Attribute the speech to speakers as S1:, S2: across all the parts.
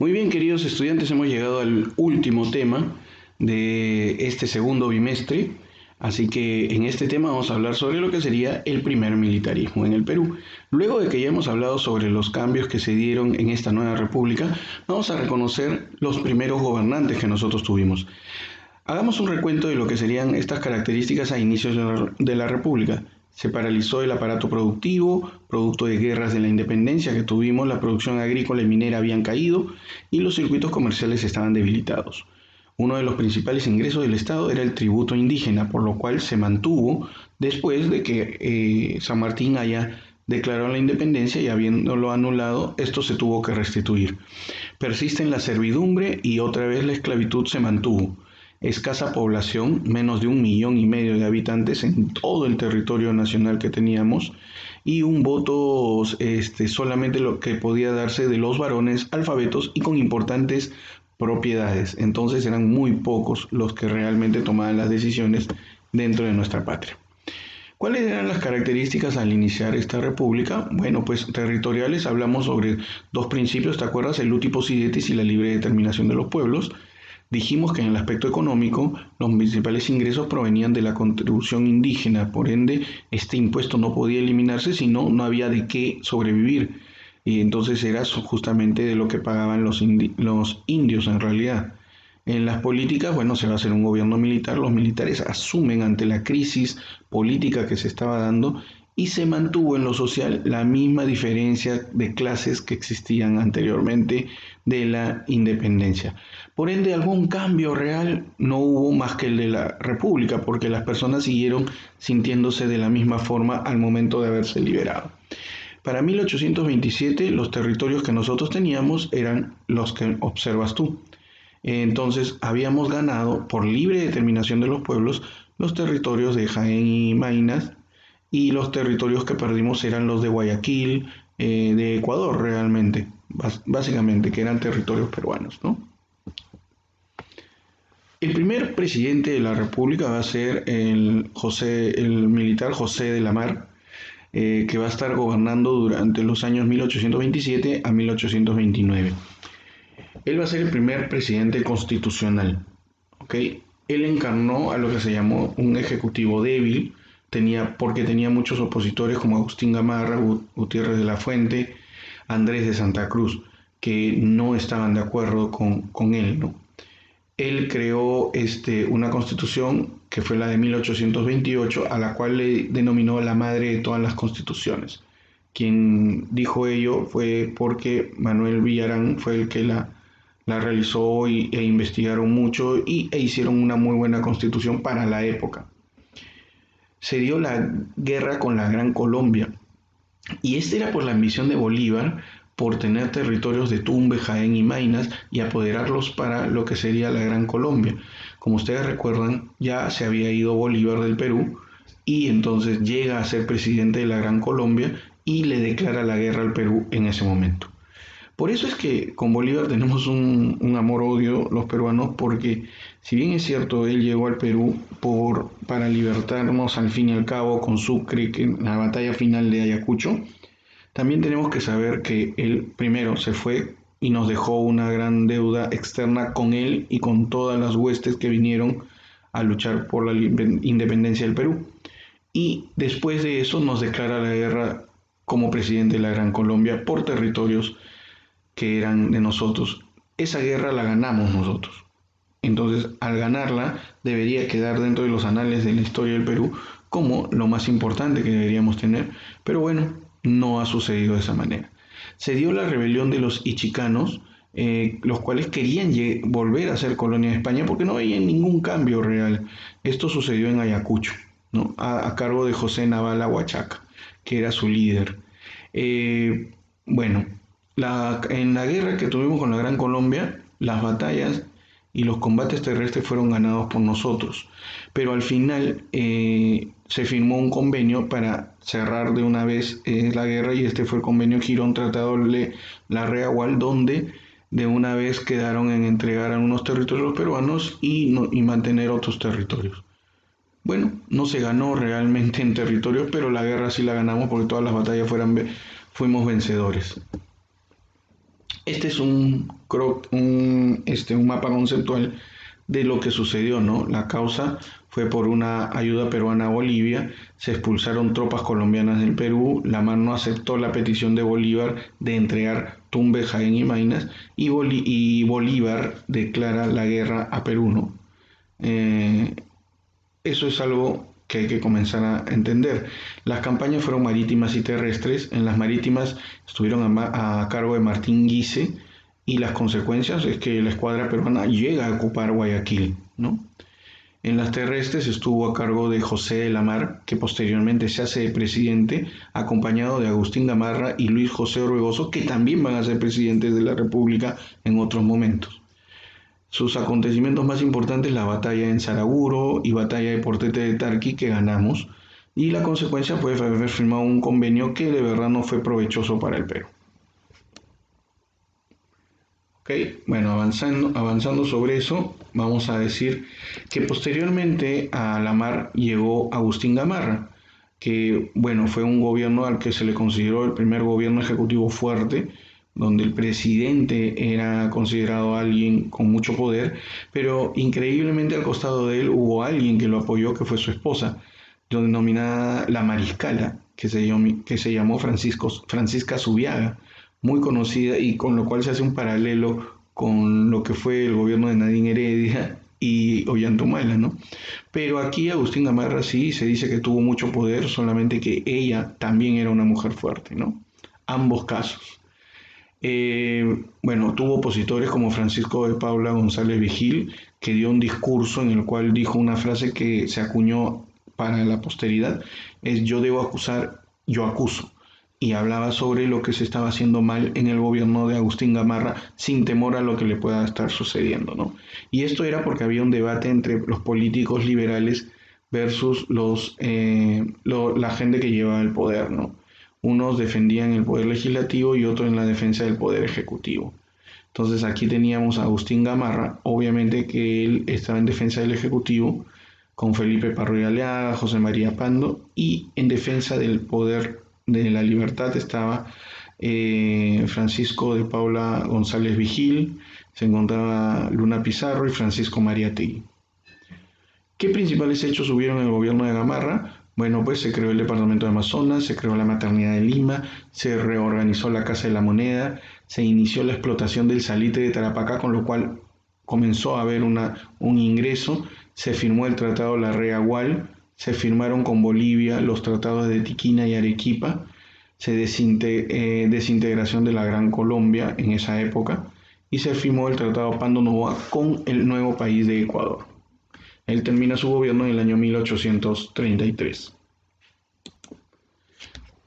S1: Muy bien, queridos estudiantes, hemos llegado al último tema de este segundo bimestre. Así que en este tema vamos a hablar sobre lo que sería el primer militarismo en el Perú. Luego de que ya hemos hablado sobre los cambios que se dieron en esta nueva república, vamos a reconocer los primeros gobernantes que nosotros tuvimos. Hagamos un recuento de lo que serían estas características a inicios de la, república. Se paralizó el aparato productivo, producto de guerras de la independencia que tuvimos, la producción agrícola y minera habían caído y los circuitos comerciales estaban debilitados. Uno de los principales ingresos del Estado era el tributo indígena, por lo cual se mantuvo después de que eh, San Martín haya declarado la independencia y habiéndolo anulado, esto se tuvo que restituir. Persiste en la servidumbre y otra vez la esclavitud se mantuvo escasa población, menos de un millón y medio de habitantes en todo el territorio nacional que teníamos, y un voto este, solamente lo que podía darse de los varones alfabetos y con importantes propiedades. Entonces eran muy pocos los que realmente tomaban las decisiones dentro de nuestra patria. ¿Cuáles eran las características al iniciar esta república? Bueno, pues territoriales hablamos sobre dos principios, ¿te acuerdas? El uti possidetis y la libre determinación de los pueblos. Dijimos que en el aspecto económico los principales ingresos provenían de la contribución indígena, por ende este impuesto no podía eliminarse si no, había de qué sobrevivir. Y entonces era justamente de lo que pagaban los, los indios en realidad. En las políticas, bueno, se va a hacer un gobierno militar, los militares asumen ante la crisis política que se estaba dando y se mantuvo en lo social la misma diferencia de clases que existían anteriormente de la independencia. Por ende, algún cambio real no hubo más que el de la República, porque las personas siguieron sintiéndose de la misma forma al momento de haberse liberado. Para 1827 los territorios que nosotros teníamos eran los que observas tú. Entonces habíamos ganado por libre determinación de los pueblos los territorios de Jaén y Mainas, y los territorios que perdimos eran los de Guayaquil, eh, de Ecuador realmente, básicamente, que eran territorios peruanos. ¿no? El primer presidente de la República va a ser el, José, el militar José de la Mar, eh, que va a estar gobernando durante los años 1827 a 1829. Él va a ser el primer presidente constitucional. Él encarnó a lo que se llamó un ejecutivo débil, tenía, porque tenía muchos opositores como Agustín Gamarra, Gutiérrez de la Fuente, Andrés de Santa Cruz, que no estaban de acuerdo con, él. ¿no? Él creó este, una constitución que fue la de 1828, a la cual le denominó la madre de todas las constituciones. Quien dijo ello fue porque Manuel Villarán fue el que la, la realizó y, e investigaron mucho y, e hicieron una muy buena constitución para la época se dio la guerra con la Gran Colombia. Y esta era por la ambición de Bolívar por tener territorios de Tumbe, Jaén y Mainas y apoderarlos para lo que sería la Gran Colombia. Como ustedes recuerdan, ya se había ido Bolívar del Perú y entonces llega a ser presidente de la Gran Colombia y le declara la guerra al Perú en ese momento. Por eso es que con Bolívar tenemos un, amor-odio los peruanos, porque si bien es cierto, él llegó al Perú por, para libertarnos al fin y al cabo con Sucre, que en la batalla final de Ayacucho, también tenemos que saber que él primero se fue y nos dejó una gran deuda externa con él y con todas las huestes que vinieron a luchar por la independencia del Perú. Y después de eso nos declara la guerra como presidente de la Gran Colombia por territorios que eran de nosotros. Esa guerra la ganamos nosotros. Entonces, al ganarla, debería quedar dentro de los anales de la historia del Perú como lo más importante que deberíamos tener. Pero bueno, no ha sucedido de esa manera. Se dio la rebelión de los ichicanos, eh, los cuales querían volver a ser colonia de España porque no veían ningún cambio real. Esto sucedió en Ayacucho, a, cargo de José Navala Huachaca, que era su líder. Eh, bueno, en la guerra que tuvimos con la Gran Colombia, las batallas y los combates terrestres fueron ganados por nosotros, pero al final eh, se firmó un convenio para cerrar de una vez eh, la guerra y este fue el convenio Girón Tratado de la Reagual, donde de una vez quedaron en entregar algunos territorios peruanos y, mantener otros territorios. Bueno, no se ganó realmente en territorios, pero la guerra sí la ganamos porque todas las batallas fueron, fuimos vencedores. Este es este, un mapa conceptual de lo que sucedió, ¿no? La causa fue por una ayuda peruana a Bolivia, se expulsaron tropas colombianas del Perú, la MAR no aceptó la petición de Bolívar de entregar Tumbes, Jaén y Mainas, y, Bolívar declara la guerra a Perú, ¿no? Eh, eso es algo que hay que comenzar a entender. Las campañas fueron marítimas y terrestres. En las marítimas estuvieron a, cargo de Martín Guise y las consecuencias es que la escuadra peruana llega a ocupar Guayaquil. ¿no? En las terrestres estuvo a cargo de José de la Mar, que posteriormente se hace presidente, acompañado de Agustín Gamarra y Luis José Orbegoso, que también van a ser presidentes de la República en otros momentos. Sus acontecimientos más importantes, la batalla en Saraguro y batalla de Portete de Tarqui que ganamos, y la consecuencia fue haber firmado un convenio que de verdad no fue provechoso para el Perú. Ok, bueno, avanzando, avanzando sobre eso, vamos a decir que posteriormente a la mar llegó Agustín Gamarra, que bueno, fue un gobierno al que se le consideró el primer gobierno ejecutivo fuerte, donde el presidente era considerado alguien con mucho poder, pero increíblemente al costado de él hubo alguien que lo apoyó, que fue su esposa, denominada la Mariscala, que se llamó, que se llamó Francisca Subiaga, muy conocida y con lo cual se hace un paralelo con lo que fue el gobierno de Nadine Heredia y Ollantumala, ¿no? Pero aquí Agustín Gamarra sí se dice que tuvo mucho poder, solamente que ella también era una mujer fuerte, ¿no? Ambos casos. Eh, bueno, tuvo opositores como Francisco de Paula González Vigil, que dio un discurso en el cual dijo una frase que se acuñó para la posteridad, es yo debo acusar, yo acuso. Y hablaba sobre lo que se estaba haciendo mal en el gobierno de Agustín Gamarra sin temor a lo que le pueda estar sucediendo. ¿no? Y esto era porque había un debate entre los políticos liberales versus los, eh, la gente que lleva el poder. ¿no? Unos defendían el poder legislativo y otros en la defensa del poder ejecutivo. Entonces aquí teníamos a Agustín Gamarra, obviamente que él estaba en defensa del ejecutivo, con Felipe Parroy Aleaga, José María Pando, y en defensa del poder de la libertad estaba eh, Francisco de Paula González Vigil, se encontraba Luna Pizarro y Francisco María Tegui. ¿Qué principales hechos hubieron en el gobierno de Gamarra? Bueno, pues se creó el Departamento de Amazonas, se creó la Maternidad de Lima, se reorganizó la Casa de la Moneda, se inició la explotación del salitre de Tarapacá, con lo cual comenzó a haber una, un ingreso, se firmó el Tratado La Reagual, se firmaron con Bolivia los tratados de Tiquina y Arequipa, se eh, desintegración de la Gran Colombia en esa época y se firmó el Tratado Pando Novoa con el nuevo país de Ecuador. Él termina su gobierno en el año 1833.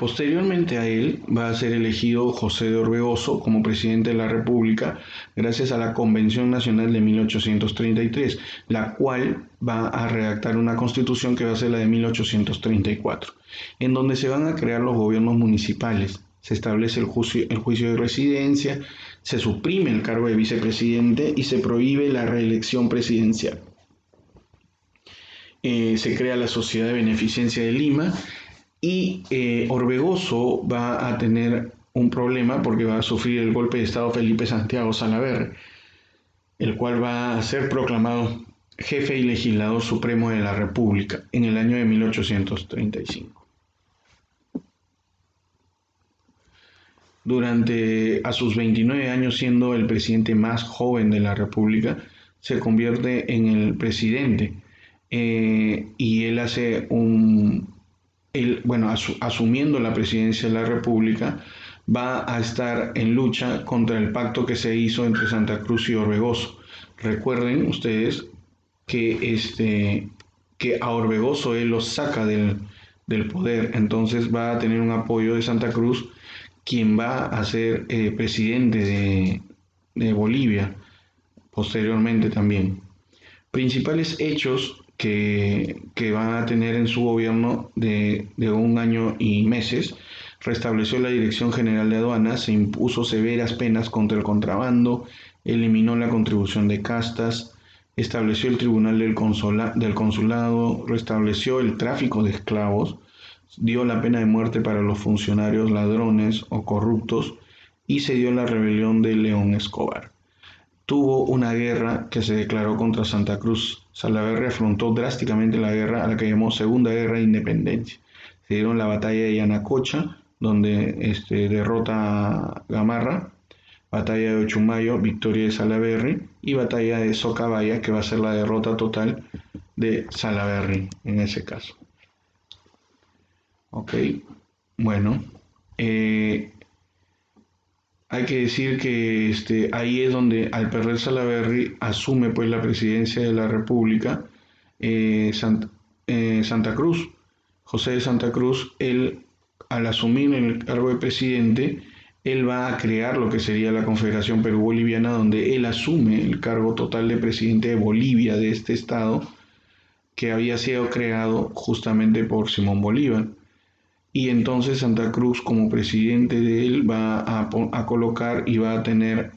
S1: Posteriormente a él va a ser elegido José de Orbegoso como presidente de la República gracias a la Convención Nacional de 1833, la cual va a redactar una constitución que va a ser la de 1834, en donde se van a crear los gobiernos municipales. Se establece el juicio, el juicio de residencia, se suprime el cargo de vicepresidente y se prohíbe la reelección presidencial. Eh, se crea la Sociedad de Beneficencia de Lima y eh, Orbegoso va a tener un problema porque va a sufrir el golpe de Estado Felipe Santiago Salaverre, el cual va a ser proclamado jefe y legislador supremo de la República en el año de 1835. Durante a sus 29 años siendo el presidente más joven de la República, se convierte en el presidente eh, y él hace un, bueno, asumiendo la presidencia de la República, va a estar en lucha contra el pacto que se hizo entre Santa Cruz y Orbegoso. Recuerden ustedes que, este, que a Orbegoso él lo saca del, poder, entonces va a tener un apoyo de Santa Cruz, quien va a ser eh, presidente de, de Bolivia posteriormente también. Principales hechos que, que van a tener en su gobierno de, un año y meses, restableció la Dirección General de Aduanas, se impuso severas penas contra el contrabando, eliminó la contribución de castas, estableció el Tribunal del, del Consulado, restableció el tráfico de esclavos, dio la pena de muerte para los funcionarios ladrones o corruptos y se dio la rebelión de León Escobar. Tuvo una guerra que se declaró contra Santa Cruz. Salaverry afrontó drásticamente la guerra a la que llamó Segunda Guerra de Independencia. Se dieron la batalla de Yanacocha, donde este, derrota a Gamarra, batalla de Ochumayo, victoria de Salaverry, y batalla de Socabaya, que va a ser la derrota total de Salaverry en ese caso. Ok, bueno, eh, hay que decir que este, ahí es donde al perder Salaverry asume pues la presidencia de la República eh, eh, Santa Cruz. José de Santa Cruz, él al asumir el cargo de presidente, él va a crear lo que sería la Confederación Perú-Boliviana, donde él asume el cargo total de presidente de Bolivia, de este estado, que había sido creado justamente por Simón Bolívar. Y entonces Santa Cruz, como presidente de él, va a, colocar y va a tener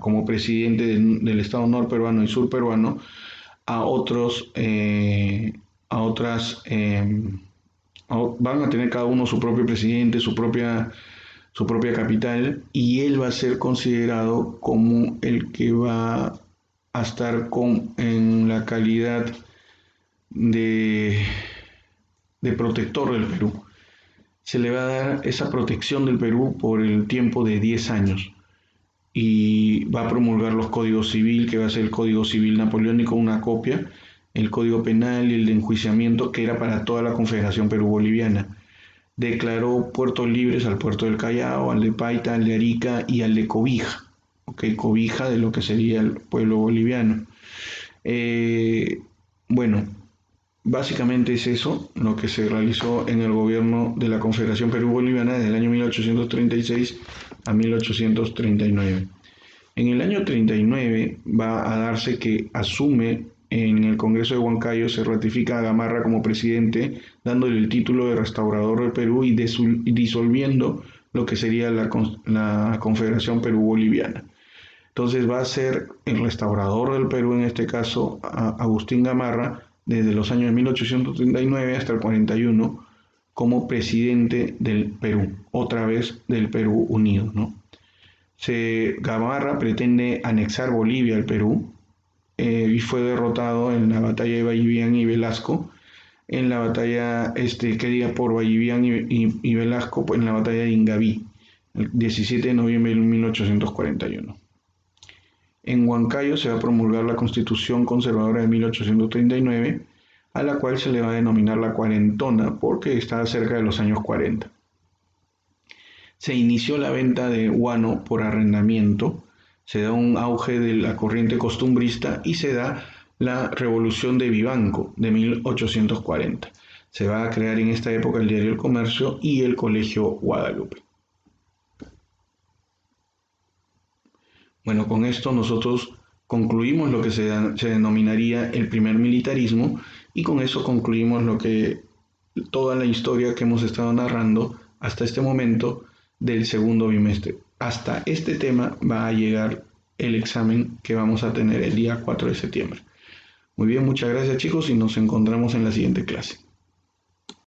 S1: como presidente del, estado norperuano y surperuano a otros, eh, a otras, em, van a tener cada uno su propio presidente, su propia su propia capital y él va a ser considerado como el que va a estar con, en la calidad de, de protector del Perú. Se le va a dar esa protección del Perú por el tiempo de 10 años y va a promulgar los códigos civil, que va a ser el Código Civil Napoleónico, una copia, el Código Penal y el de enjuiciamiento, que era para toda la Confederación Perú-Boliviana declaró puertos libres al puerto del Callao, al de Paita, al de Arica y al de Cobija, okay, Cobija de lo que sería el pueblo boliviano. Eh, bueno, básicamente es eso lo que se realizó en el gobierno de la Confederación Perú-Boliviana desde el año 1836 a 1839. En el año 39 va a darse que asume en el Congreso de Huancayo se ratifica a Gamarra como presidente, dándole el título de restaurador del Perú y disolviendo lo que sería la, Confederación Perú-Boliviana. Entonces va a ser el restaurador del Perú, en este caso Agustín Gamarra, desde los años 1839 hasta el 41, como presidente del Perú, otra vez del Perú unido. ¿no? Se, Gamarra pretende anexar Bolivia al Perú, eh, y fue derrotado en la batalla de Vallivian y Velasco, en la batalla este, que diga por Vallivian y, Velasco, pues, en la batalla de Ingaví, el 17 de noviembre de 1841. En Huancayo se va a promulgar la Constitución Conservadora de 1839, a la cual se le va a denominar la cuarentona porque está cerca de los años 40. Se inició la venta de guano por arrendamiento se da un auge de la corriente costumbrista y se da la revolución de Vivanco de 1840. Se va a crear en esta época el diario El Comercio y el Colegio Guadalupe. Bueno, con esto nosotros concluimos lo que se, denominaría el primer militarismo y con eso concluimos lo que toda la historia que hemos estado narrando hasta este momento del segundo bimestre hasta este tema va a llegar el examen que vamos a tener el día 4 de septiembre. Muy bien, muchas gracias chicos y nos encontramos en la siguiente clase.